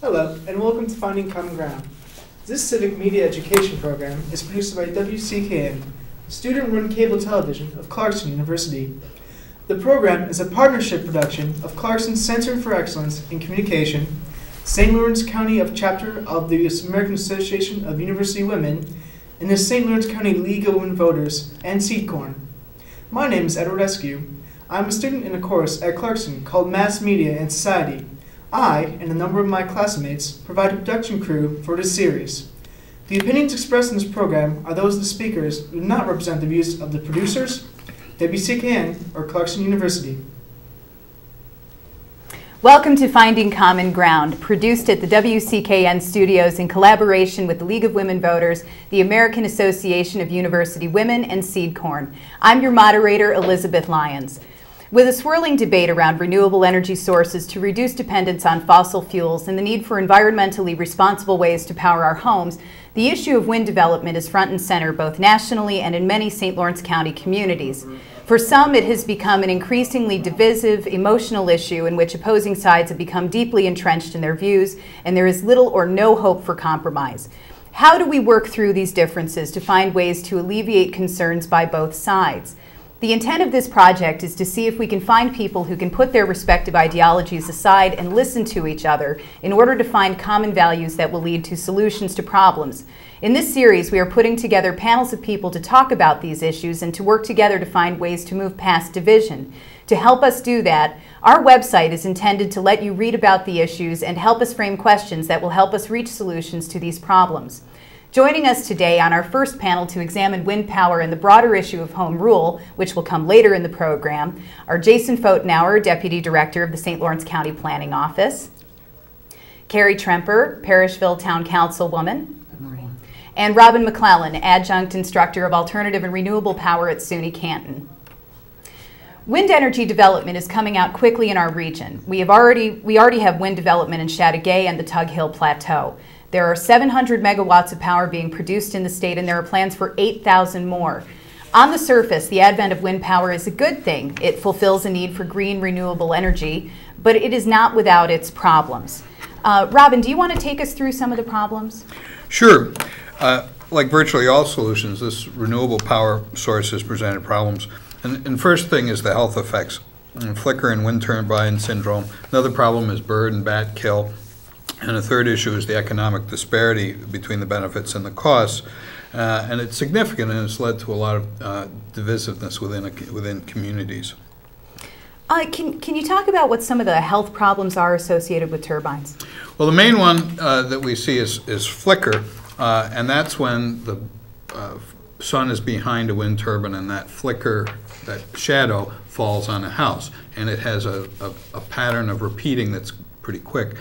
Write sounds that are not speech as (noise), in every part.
Hello, and welcome to Finding Common Ground. This civic media education program is produced by WCKN, student-run cable television of Clarkson University. The program is a partnership production of Clarkson's Center for Excellence in Communication, St. Lawrence County of Chapter of the American Association of University Women, and the St. Lawrence County League of Women Voters, and Seedcorn. My name is Edward Eskew. I'm a student in a course at Clarkson called Mass Media and Society. I, and a number of my classmates, provide a production crew for this series. The opinions expressed in this program are those of the speakers do not represent the views of the producers, WCKN, or Clarkson University. Welcome to Finding Common Ground, produced at the WCKN studios in collaboration with the League of Women Voters, the American Association of University Women, and Seedcorn. I'm your moderator, Elizabeth Lyons. With a swirling debate around renewable energy sources to reduce dependence on fossil fuels and the need for environmentally responsible ways to power our homes, the issue of wind development is front and center both nationally and in many St. Lawrence County communities. For some, it has become an increasingly divisive, emotional issue in which opposing sides have become deeply entrenched in their views, and there is little or no hope for compromise. How do we work through these differences to find ways to alleviate concerns by both sides? The intent of this project is to see if we can find people who can put their respective ideologies aside and listen to each other in order to find common values that will lead to solutions to problems. In this series, we are putting together panels of people to talk about these issues and to work together to find ways to move past division. To help us do that, our website is intended to let you read about the issues and help us frame questions that will help us reach solutions to these problems. Joining us today on our first panel to examine wind power and the broader issue of home rule, which will come later in the program, are Jason Pfotenhauer, Deputy Director of the St. Lawrence County Planning Office, Carrie Tremper, Parishville Town Councilwoman, and Robin McClellan, Adjunct Instructor of Alternative and Renewable Power at SUNY Canton. Wind energy development is coming out quickly in our region. We, have already, we already have wind development in Chateaugay and the Tug Hill Plateau. There are 700 megawatts of power being produced in the state, and there are plans for 8,000 more. On the surface, the advent of wind power is a good thing. It fulfills a need for green, renewable energy, but it is not without its problems. Uh, Robin, do you want to take us through some of the problems? Sure. Uh, like virtually all solutions, this renewable power source has presented problems. And, and first thing is the health effects. And flicker and wind turbine syndrome. Another problem is bird and bat kill. And a third issue is the economic disparity between the benefits and the costs. Uh, and it's significant and it's led to a lot of uh, divisiveness within, a, within communities. Uh, can, can you talk about what some of the health problems are associated with turbines? Well, the main one uh, that we see is, is flicker, uh, and that's when the uh, sun is behind a wind turbine and that flicker, that shadow, falls on a house. And it has a, a, a pattern of repeating that's pretty quick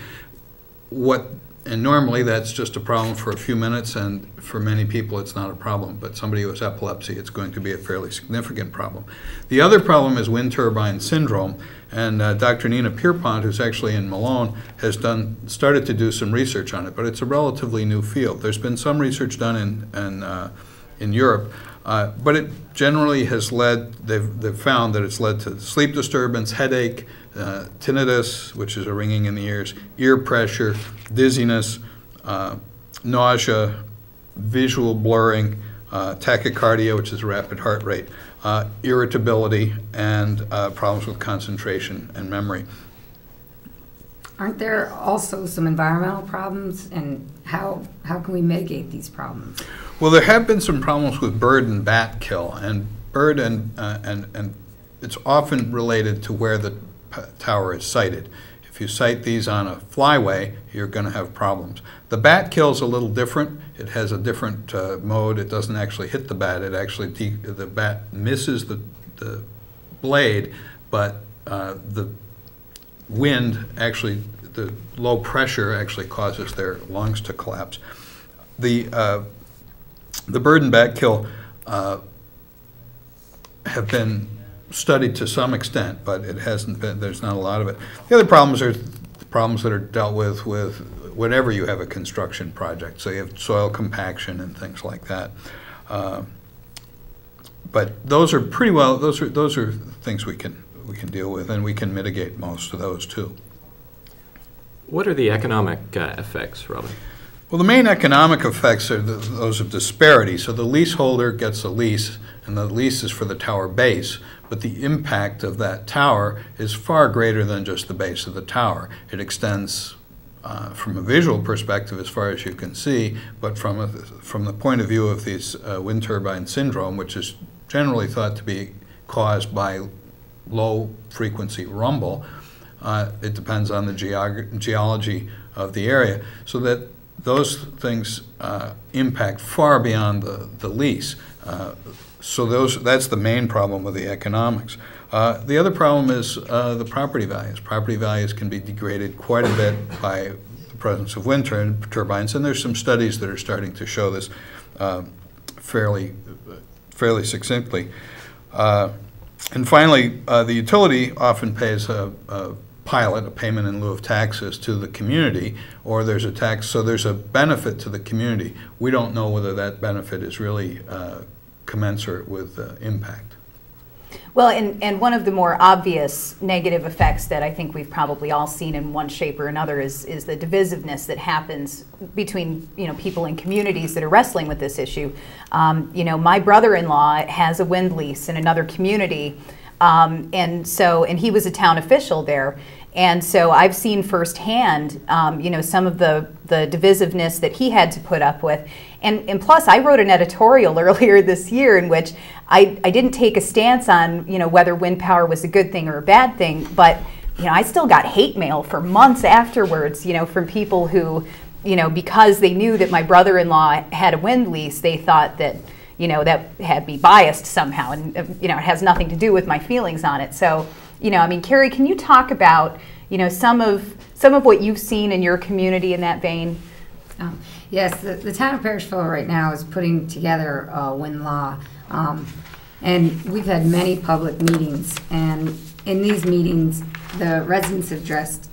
what, and normally that's just a problem for a few minutes, and for many people it's not a problem. But somebody who has epilepsy, it's going to be a fairly significant problem. The other problem is wind turbine syndrome, and uh, Dr. Nina Pierpont, who's actually in Malone, has done started to do some research on it. But it's a relatively new field. There's been some research done in in, uh, in Europe. Uh, but it generally has led, they've, they've found that it's led to sleep disturbance, headache, uh, tinnitus, which is a ringing in the ears, ear pressure, dizziness, uh, nausea, visual blurring, uh, tachycardia, which is a rapid heart rate, uh, irritability, and uh, problems with concentration and memory. Aren't there also some environmental problems, and how, how can we mitigate these problems? Well, there have been some problems with bird and bat kill, and bird and, uh, and, and it's often related to where the tower is sited. If you site these on a flyway, you're going to have problems. The bat kill's a little different. It has a different uh, mode. It doesn't actually hit the bat. It actually the bat misses the the blade, but uh, the wind actually the low pressure actually causes their lungs to collapse. The uh, the bird and bat kill uh, have been studied to some extent, but it hasn't been, there's not a lot of it. The other problems are problems that are dealt with with whenever you have a construction project. So you have soil compaction and things like that. Uh, but those are pretty well, those are, those are things we can, we can deal with, and we can mitigate most of those too. What are the economic uh, effects, Robin? Well, the main economic effects are th- those of disparity. So the leaseholder gets a lease, and the lease is for the tower base, but the impact of that tower is far greater than just the base of the tower. It extends uh, from a visual perspective as far as you can see, but from, a, from the point of view of this uh, wind turbine syndrome, which is generally thought to be caused by low frequency rumble, uh, it depends on the geog- geology of the area. So that those things uh, impact far beyond the, the lease. So those that's the main problem with the economics. Uh, the other problem is uh, the property values. Property values can be degraded quite a bit by the presence of wind tur- turbines, and there's some studies that are starting to show this uh, fairly fairly succinctly. Uh, and finally, uh, the utility often pays a, a pilot, a payment in lieu of taxes to the community, or there's a tax, so there's a benefit to the community. We don't know whether that benefit is really uh, commensurate with the impact. Well, and, and one of the more obvious negative effects that I think we've probably all seen in one shape or another is, is the divisiveness that happens between you know people in communities that are wrestling with this issue. Um, you know, my brother-in-law has a wind lease in another community, um, and so and he was a town official there, and so I've seen firsthand, um, you know, some of the, the divisiveness that he had to put up with. And, and plus, I wrote an editorial (laughs) earlier this year in which I, I didn't take a stance on, you know, whether wind power was a good thing or a bad thing, but, you know, I still got hate mail for months afterwards, you know, from people who, you know, because they knew that my brother-in-law had a wind lease, they thought that, you know, that had me biased somehow. And, uh, you know, it has nothing to do with my feelings on it. So, you know, I mean, Carrie, can you talk about, you know, some of some of what you've seen in your community in that vein? Um, yes, the, the town of Parishville right now is putting together a wind law. Um, and we've had many public meetings, and in these meetings, the residents have addressed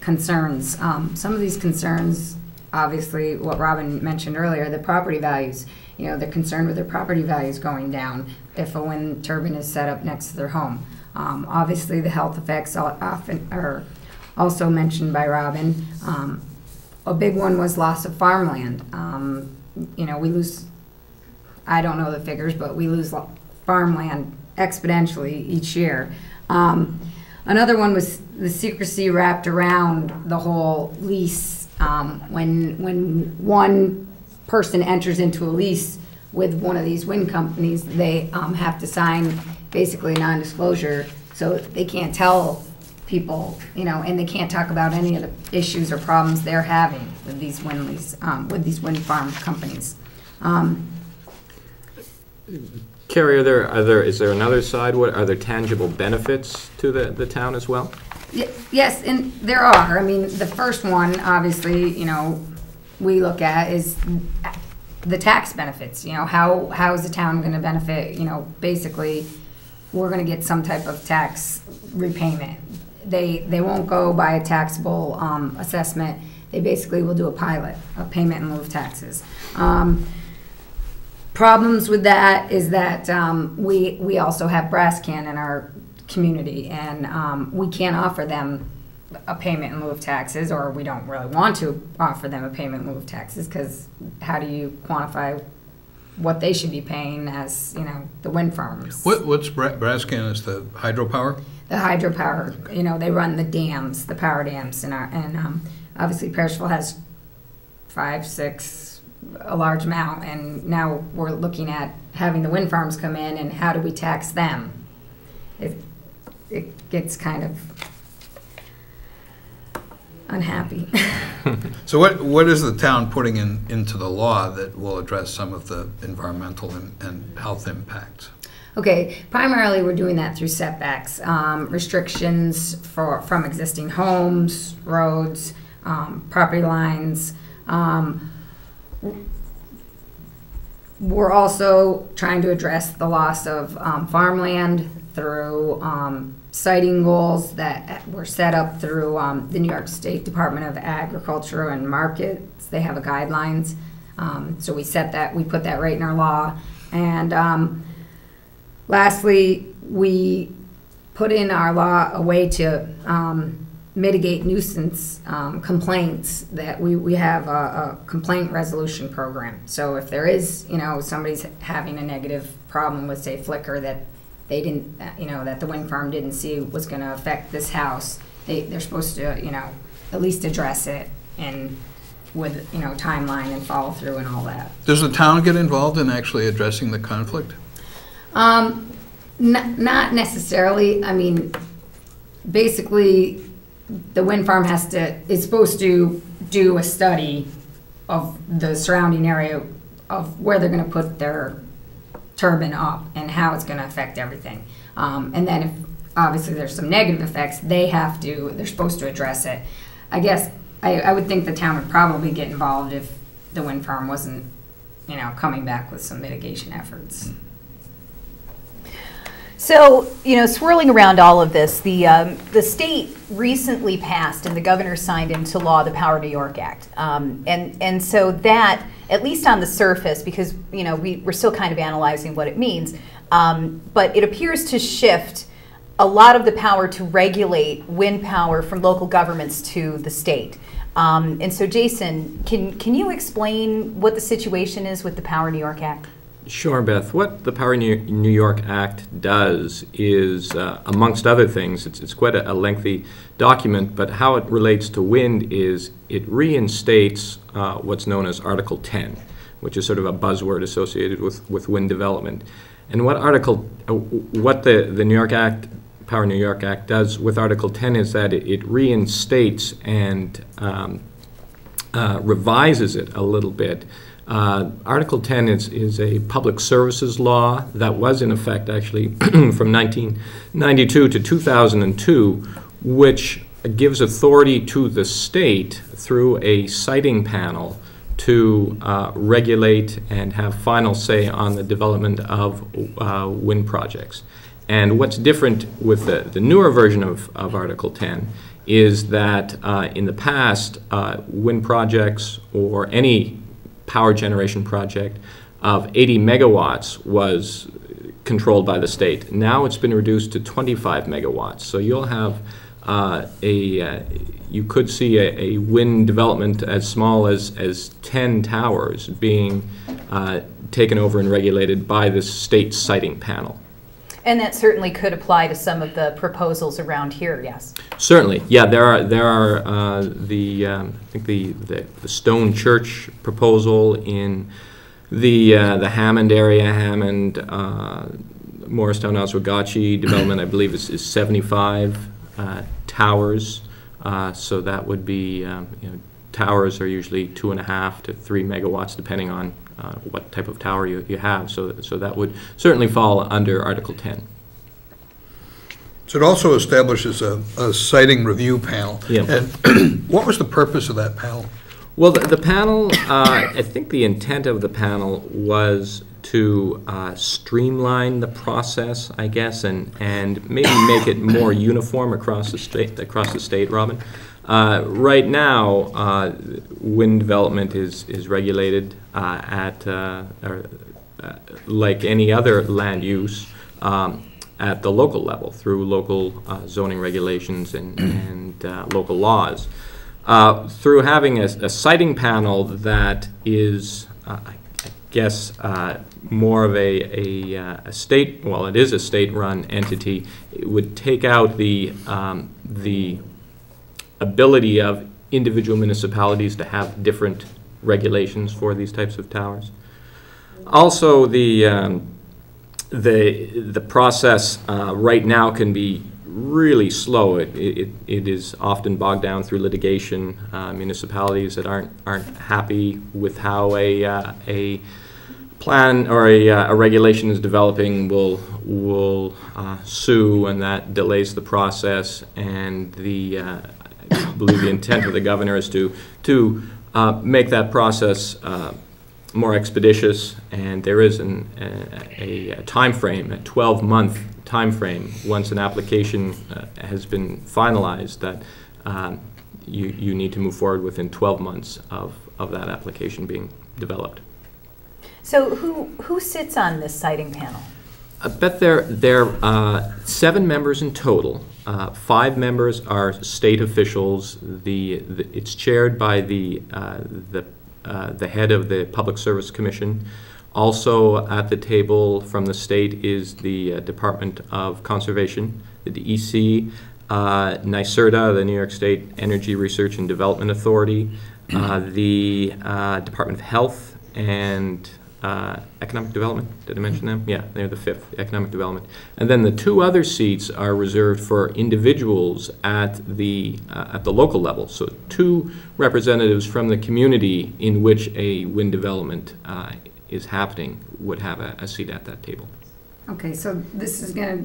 concerns. Um, some of these concerns, obviously, what Robin mentioned earlier, the property values. You know, they're concerned with their property values going down if a wind turbine is set up next to their home. Um, obviously, the health effects often are also mentioned by Robin. Um, a big one was loss of farmland. Um, you know, we lose. I don't know the figures, but we lose farmland exponentially each year. Um, another one was the secrecy wrapped around the whole lease. Um, when when one person enters into a lease with one of these wind companies, they um, have to sign basically non-disclosure, so they can't tell people, you know, and they can't talk about any of the issues or problems they're having with these wind lease, um, with these wind farm companies. Um, Carrie, are there, are there, is there another side? What, are there tangible benefits to the, the town as well? y- Yes, and there are. I mean, the first one, obviously, you know, we look at is the tax benefits. You know, how how is the town going to benefit? You know, basically, we're going to get some type of tax repayment. They they won't go by a taxable um, assessment. They basically will do a pilot, a payment in lieu of taxes. Um, problems with that is that um, we we also have Brascan in our community, and um, we can't offer them a payment in lieu of taxes, or we don't really want to offer them a payment in lieu of taxes because how do you quantify what they should be paying as you know the wind farms? What, what's Bra- Brascan is the hydropower? The hydropower, you know, they run the dams, the power dams, and our, and um, obviously Parishville has five, six, a large amount, and now we're looking at having the wind farms come in, and how do we tax them? It, it gets kind of unhappy. (laughs) So what, what is the town putting in, into the law that will address some of the environmental and, and health impacts? Okay, primarily we're doing that through setbacks, um, restrictions for, from existing homes, roads, um, property lines. Um, we're also trying to address the loss of um, farmland through um, siting goals that were set up through um, the New York State Department of Agriculture and Markets. They have a guidelines. Um, so we set that, we put that right in our law. And um, Lastly, we put in our law a way to um, mitigate nuisance um, complaints, that we, we have a, a complaint resolution program. So if there is, you know, somebody's having a negative problem with, say, flicker, that they didn't, you know, that the wind farm didn't see was gonna affect this house, they, they're supposed to, you know, at least address it and with, you know, timeline and follow through and all that. Does the town get involved in actually addressing the conflict? Um, n- not necessarily. I mean, basically, the wind farm has to, is supposed to do a study of the surrounding area of where they're gonna put their turbine up and how it's gonna affect everything. Um, and then if, obviously, there's some negative effects, they have to, they're supposed to address it. I guess, I, I would think the town would probably get involved if the wind farm wasn't, you know, coming back with some mitigation efforts. So, you know, swirling around all of this, the, um, the state recently passed and the governor signed into law the Power New York Act. Um, and, and so that, at least on the surface, because, you know, we, we're still kind of analyzing what it means, um, but it appears to shift a lot of the power to regulate wind power from local governments to the state. Um, and so, Jason, can, can you explain what the situation is with the Power New York Act? Sure, Beth. What the Power New York Act does is, uh, amongst other things, it's, it's quite a, a lengthy document, but how it relates to wind is it reinstates uh, what's known as Article 10, which is sort of a buzzword associated with, with wind development. And what Article, uh, what the, the New York Act, Power New York Act does with Article 10 is that it, it reinstates and um, uh, revises it a little bit. Uh, Article 10 is, is a public services law that was in effect actually (clears throat) from 1992 to 2002, which gives authority to the state through a siting panel to uh, regulate and have final say on the development of uh, wind projects. And what's different with the, the newer version of, of Article 10 is that uh, in the past, uh, wind projects or any power generation project of 80 megawatts was controlled by the state. Now it's been reduced to 25 megawatts. So you'll have uh, a, uh, you could see a, a wind development as small as, as 10 towers being uh, taken over and regulated by this state siting panel. And that certainly could apply to some of the proposals around here, yes. Certainly, yeah. There are there are uh, the um, I think the, the the Stone Church proposal in the uh, the Hammond area, Hammond, uh, Morristown, Oswegatchie (coughs) development. I believe is, is 75 uh, towers. Uh, so that would be um, you know, towers are usually two and a half to three megawatts, depending on uh, what type of tower you, you have. So so that would certainly fall under Article 10. So it also establishes a, a siting review panel. Yeah. And (clears throat) what was the purpose of that panel? Well, the, the panel, uh, I think the intent of the panel was to uh, streamline the process, I guess, and, and maybe make it more (coughs) uniform across the state, across the state, Robin. Uh, right now, uh, wind development is, is regulated uh, at, uh, or, uh, like any other land use, um, at the local level through local uh, zoning regulations and, and local laws. Through having a, a siting panel that is, I guess, more of a, a, a state, well, it is a state-run entity, it would take out the, um, the ability of individual municipalities to have different regulations for these types of towers. Also, the, um, the, the process uh, right now can be really slow. It, it, it is often bogged down through litigation. Uh, municipalities that aren't, aren't happy with how a, uh, a plan or a, uh, a regulation is developing will, will uh, sue, and that delays the process. And the, uh, I believe the intent of the governor is to, to uh, make that process uh, more expeditious, and there is an, a, a time frame, a 12-month time frame, once an application uh, has been finalized, that um, you, you need to move forward within 12 months of, of that application being developed. So who, who sits on this siting panel? I bet there, there are seven members in total. Uh, Five members are state officials. The, the- it's chaired by the, uh, the, uh, the head of the Public Service Commission. Also at the table from the state is the uh, Department of Conservation, the DEC, uh, NYSERDA, the New York State Energy Research and Development Authority, uh, the uh, Department of Health, and uh, Economic Development, did I mention them? Yeah, they're the fifth, Economic Development. And then the two other seats are reserved for individuals at the, uh, at the local level. So two representatives from the community in which a wind development uh, is happening would have a a seat at that table. Okay, so this is gonna,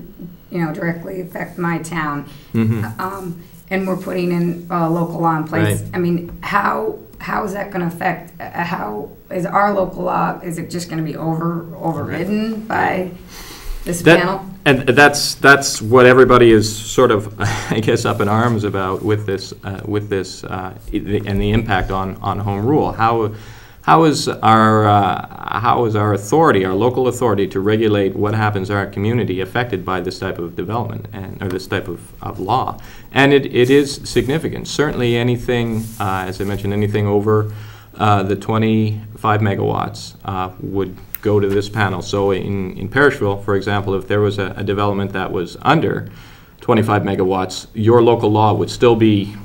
you know, directly affect my town. Mhm. Um, and we're putting in a local law in place. Right. I mean, how, how is that gonna affect, uh, how, is our local law, is it just gonna be over, overridden by this That- panel? And that's, that's what everybody is sort of, (laughs) I guess, up in arms about with this, uh, with this, uh, i- and the impact on, on home rule. How, how is our, uh, how is our authority, our local authority to regulate what happens in our community affected by this type of development and, or this type of, of law? And it, it is significant. Certainly anything, uh, as I mentioned, anything over uh, the 25 megawatts uh, would go to this panel. So in, in Parishville, for example, if there was a, a development that was under 25 megawatts, your local law would still be,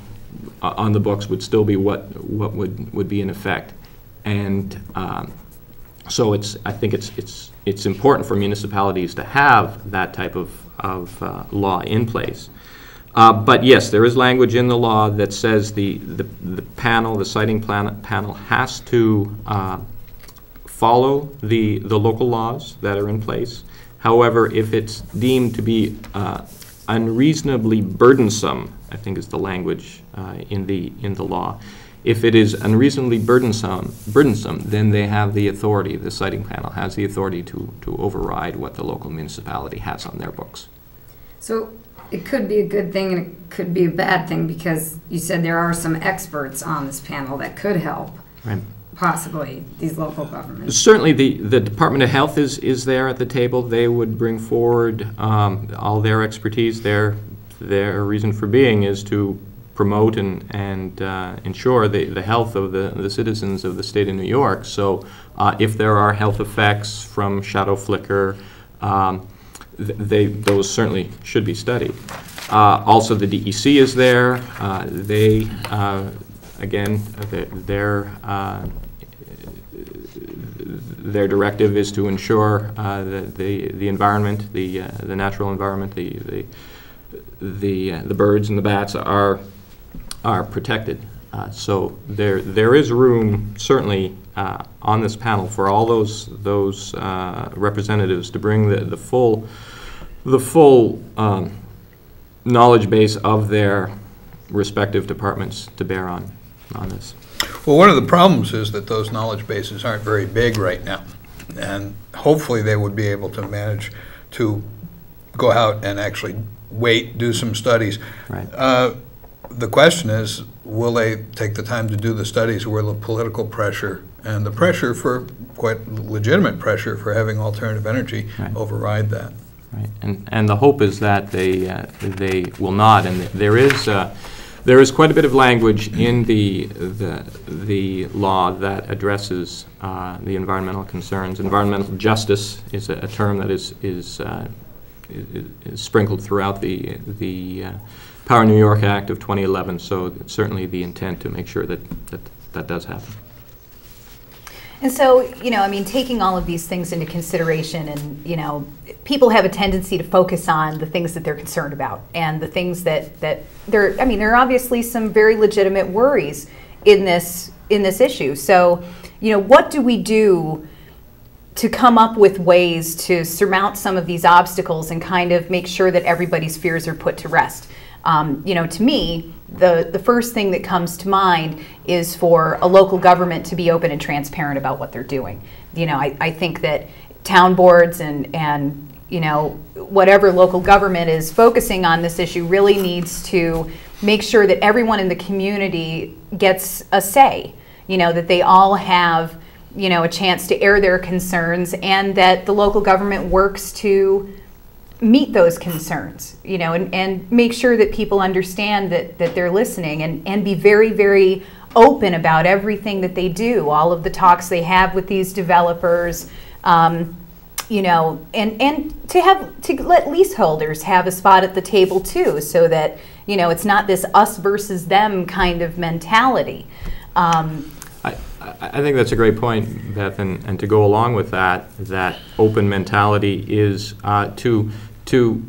uh, on the books, would still be what, what would, would be in effect. And um, so it's, I think it's, it's, it's important for municipalities to have that type of, of uh, law in place. Uh, But yes, there is language in the law that says the, the the panel, the siting plan, panel has to uh, follow the, the local laws that are in place. However, if it's deemed to be uh, unreasonably burdensome, I think is the language uh, in the, in the law, if it is unreasonably burdensome, burdensome, then they have the authority, the siting panel has the authority to, to override what the local municipality has on their books. So it could be a good thing and it could be a bad thing because you said there are some experts on this panel that could help Right. possibly these local governments. Certainly, the, the Department of Health is, is there at the table. They would bring forward um, all their expertise. Their, their reason for being is to promote and, and uh, ensure the, the health of the, the citizens of the state of New York. So uh, if there are health effects from shadow flicker, um, th- they, those certainly should be studied. Uh, Also, the DEC is there. Uh, They, uh, again, their- their, uh, their directive is to ensure that the, the environment, the, the natural environment, the, the, the the birds and the bats are, are protected. Uh, So there, there is room, certainly, uh, on this panel for all those, those uh, representatives to bring the, the full, the full um, knowledge base of their respective departments to bear on, on this. Well, one of the problems is that those knowledge bases aren't very big right now. And hopefully, they would be able to manage to go out and actually wait, do some studies. Right. The question is, will they take the time to do the studies where the political pressure and the pressure for, quite legitimate pressure for having alternative energy Right. override that? Right, and, and the hope is that they, uh, they will not, and there is, uh, there is quite a bit of language in the, the, the law that addresses uh, the environmental concerns. Environmental justice is a a term that is, is uh, i- is sprinkled throughout the, the uh, Power New York Act of 2011, so certainly the intent to make sure that, that that does happen. And so, you know, I mean, taking all of these things into consideration, and you know, people have a tendency to focus on the things that they're concerned about, and the things that that there. I mean, there are obviously some very legitimate worries in this in this issue. So, you know, what do we do to come up with ways to surmount some of these obstacles and kind of make sure that everybody's fears are put to rest. Um, you know, to me, the, the first thing that comes to mind is for a local government to be open and transparent about what they're doing. You know, I, I think that town boards and, and, you know, whatever local government is focusing on this issue really needs to make sure that everyone in the community gets a say. You know, that they all have you know, a chance to air their concerns and that the local government works to meet those concerns, you know, and, and make sure that people understand that, that they're listening and, and be very, very open about everything that they do, all of the talks they have with these developers, um, you know, and, and to have, to let leaseholders have a spot at the table too, so that, you know, it's not this us versus them kind of mentality. Um, I, I think that's a great point, Beth, and, and to go along with that, that open mentality is uh, to, to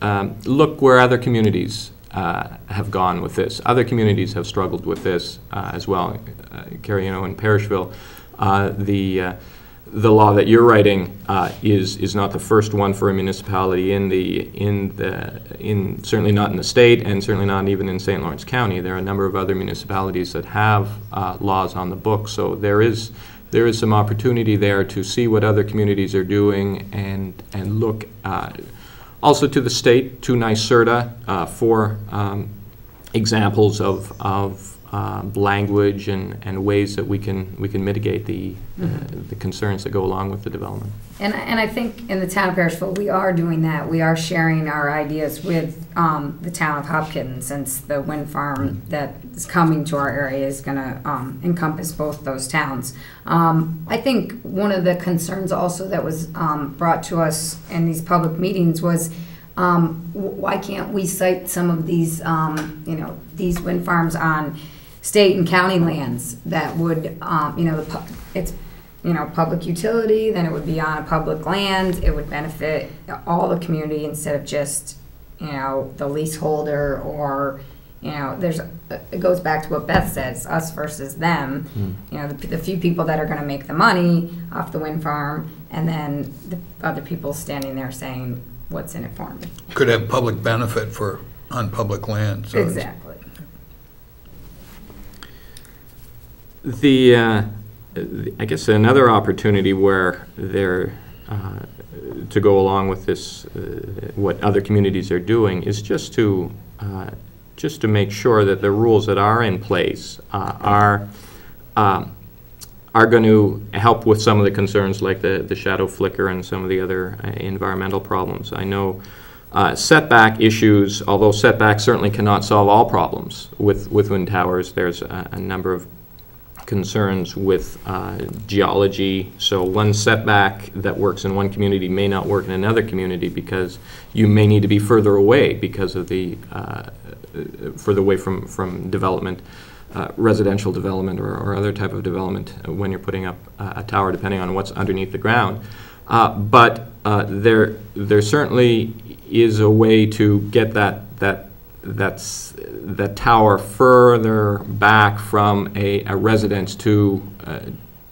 um, look where other communities uh, have gone with this. Other communities have struggled with this uh, as well. Uh, know, in Parishville, uh, the, uh, the law that you're writing uh, is, is not the first one for a municipality in the, in the, in, certainly not in the state, and certainly not even in St. Lawrence County. There are a number of other municipalities that have laws on the books, so there is, there is some opportunity there to see what other communities are doing and, and look uh, also to the state, to NYSERDA, uh, for um, examples of, of um, language and, and ways that we can, we can mitigate the, uh, the concerns that go along with the development. And, and I think in the town of Parishville, we are doing that. We are sharing our ideas with um, the town of Hopkins, since the wind farm that is coming to our area is going to um, encompass both those towns. Um, I think one of the concerns also that was um, brought to us in these public meetings was um, why can't we cite some of these, um, you know, these wind farms on state and county lands that would, um, you know, the, pu- it's, you know, public utility, then it would be on a public land, it would benefit all the community instead of just, you know, the leaseholder or, you know, there's, it goes back to what Beth says, us versus them. You know, the, the few people that are gonna make the money off the wind farm, and then the other people standing there saying, what's in it for me? Could have public benefit for, on public land, so. it's- Exactly. The, uh, I guess another opportunity where there, uh, to go along with this, uh, what other communities are doing, is just to, uh, just to make sure that the rules that are in place uh, are, um, are going to help with some of the concerns like the, the shadow flicker and some of the other uh, environmental problems. I know uh, setback issues, although setbacks certainly cannot solve all problems with, with wind towers, there's a, a number of concerns with uh, geology. So one setback that works in one community may not work in another community because you may need to be further away because of the, uh, further away from, from development, uh, residential development or, or other type of development when you're putting up a a tower, depending on what's underneath the ground. Uh, But uh, there, there certainly is a way to get that, that that's, that tower further back from a, a residence to, uh,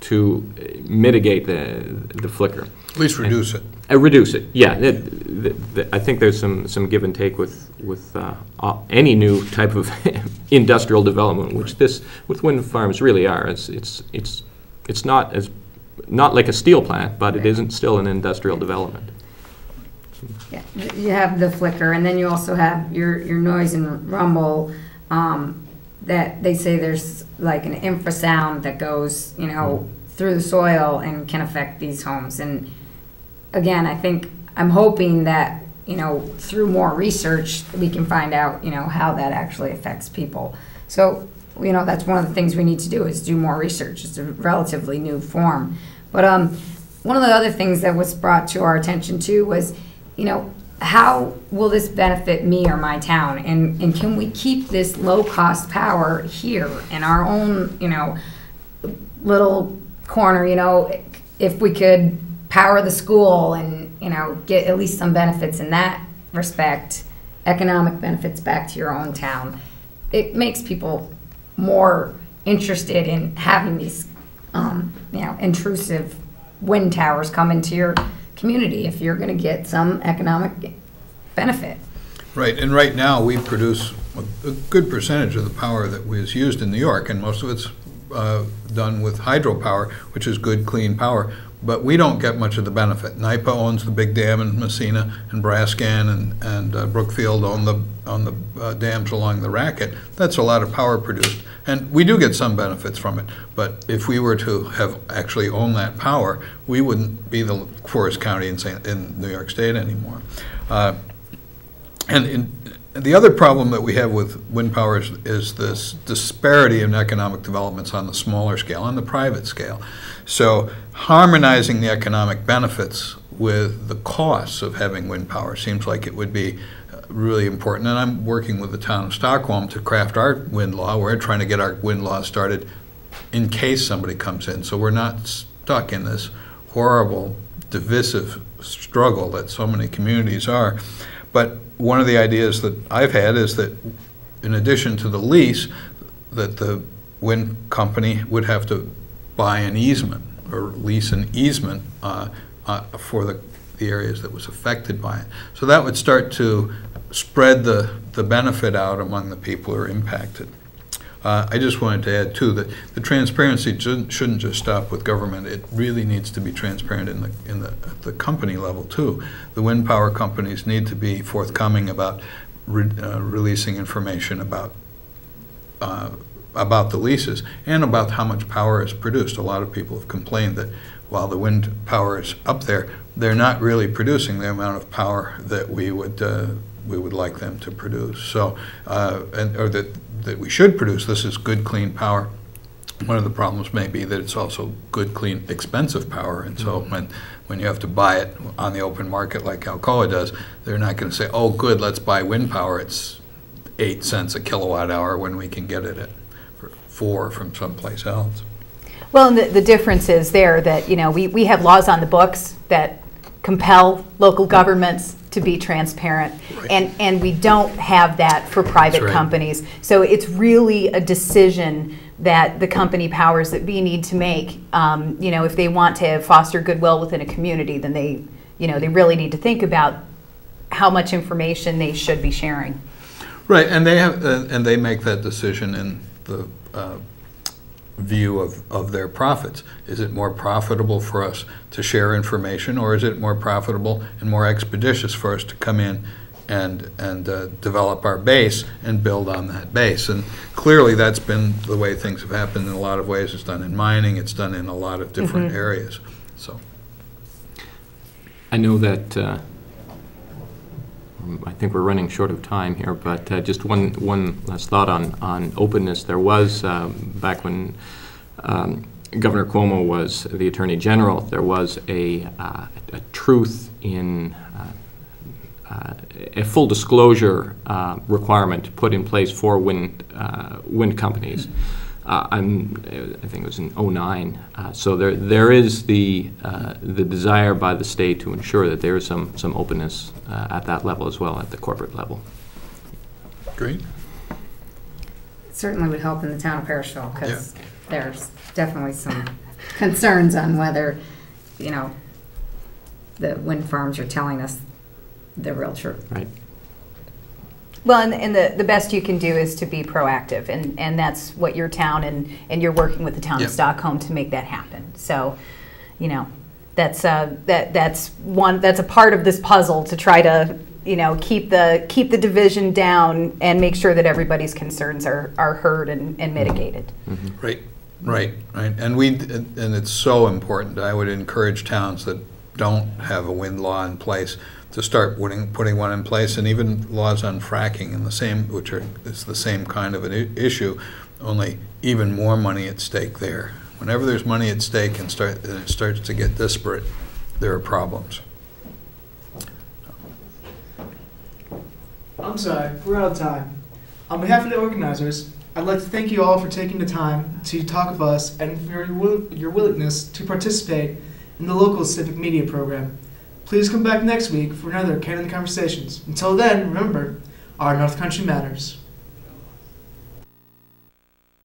to mitigate the, the flicker. At least reduce it. Uh, reduce it, yeah. It- th- th- I think there's some, some give and take with, with uh, uh, any new type of (laughs) industrial development, which this, with wind farms really are. It's, it's, it's, it's not as, not like a steel plant, but it isn't still an industrial development. Yeah, you have the flicker, and then you also have your, your noise and rumble, um, that they say there's like an infrasound that goes, you know, through the soil and can affect these homes. And again, I think, I'm hoping that, you know, through more research, we can find out, you know, how that actually affects people. So, you know, that's one of the things we need to do is do more research. It's a relatively new form. But, um, one of the other things that was brought to our attention too was, you know, how will this benefit me or my town? And, and can we keep this low-cost power here in our own, you know, little corner, you know, if we could power the school and, you know, get at least some benefits in that respect, economic benefits back to your own town, it makes people more interested in having these, um, you know, intrusive wind towers come into your community if you're gonna get some economic benefit. Right, and right now, we produce a- good percentage of the power that was used in New York, and most of it's uh, done with hydropower, which is good, clean power. But we don't get much of the benefit. NYPA owns the big dam in Massena, and Brascan and, and uh, Brookfield own the, own the uh, dams along the Raquette. That's a lot of power produced, and we do get some benefits from it. But if we were to have actually owned that power, we wouldn't be the poorest county in, in New York State anymore. Uh, and in, the other problem that we have with wind power is, is this disparity in economic developments on the smaller scale, on the private scale. So harmonizing the economic benefits with the costs of having wind power seems like it would be uh, really important. And I'm working with the town of Stockholm to craft our wind law. We're trying to get our wind law started in case somebody comes in. So we're not stuck in this horrible, divisive struggle that so many communities are. But one of the ideas that I've had is that in addition to the lease, that the wind company would have to buy an easement or lease an easement uh, uh, for the, the areas that was affected by it. So that would start to spread the, the benefit out among the people who are impacted. Uh, I just wanted to add too, that the transparency shouldn't, shouldn't just stop with government. It really needs to be transparent in the, in the, at the company level too. The wind power companies need to be forthcoming about re, uh, releasing information about, uh, about the leases and about how much power is produced. A lot of people have complained that while the wind power is up there, they're not really producing the amount of power that we would, uh, we would like them to produce. So, uh, and, or that that we should produce this is good, clean power. One of the problems may be that it's also good, clean, expensive power, and so mm-hmm. when, when you have to buy it on the open market like Alcoa does, they're not gonna say, oh, good, let's buy wind power, it's eight cents a kilowatt hour when we can get it at four from someplace else. Well, and the, the difference is there that, you know, we, we have laws on the books that compel local mm-hmm. governments to be transparent. Right. And, and we don't have that for private right. companies. So it's really a decision that the company powers that be need to make. Um, you know, if they want to foster goodwill within a community, then they, you know, they really need to think about how much information they should be sharing. Right, and they have, uh, and they make that decision in the uh, view of, of their profits. Is it more profitable for us to share information, or is it more profitable and more expeditious for us to come in and, and uh, develop our base and build on that base? And clearly, that's been the way things have happened in a lot of ways. It's done in mining, it's done in a lot of different areas, so. I know that, uh, I think we're running short of time here, but uh, just one, one last thought on, on openness. There was, um, back when um, Governor Cuomo was the Attorney General, there was a, uh, a truth in, uh, uh, a full disclosure uh, requirement put in place for wind, wind companies. Uh, I'm, I think it was in '09. Uh, So there, there is the, uh, the desire by the state to ensure that there is some, some openness uh, at that level as well, at the corporate level. Great. It Certainly would help in the town of Parishville, because there's definitely some concerns on whether, you know, the wind farms are telling us the real truth. Right. Well, and, and the, the best you can do is to be proactive, and, and that's what your town and, and you're working with the town Yep. of Stockholm to make that happen. So, you know, that's uh, that that's one that's a part of this puzzle to try to you know keep the keep the division down and make sure that everybody's concerns are, are heard and, and mitigated. Right, right, right. And we, and it's so important. I would encourage towns that don't have a wind law in place to start putting, putting one in place, and even laws on fracking in the same, which are, it's the same kind of an issue, only even more money at stake there. Whenever there's money at stake and start, and it starts to get disparate, there are problems. I'm sorry, we're out of time. On behalf of the organizers, I'd like to thank you all for taking the time to talk with us and for your, will- your willingness to participate in the local civic media program. Please come back next week for another Canon Conversations. Until then, remember, our North Country matters.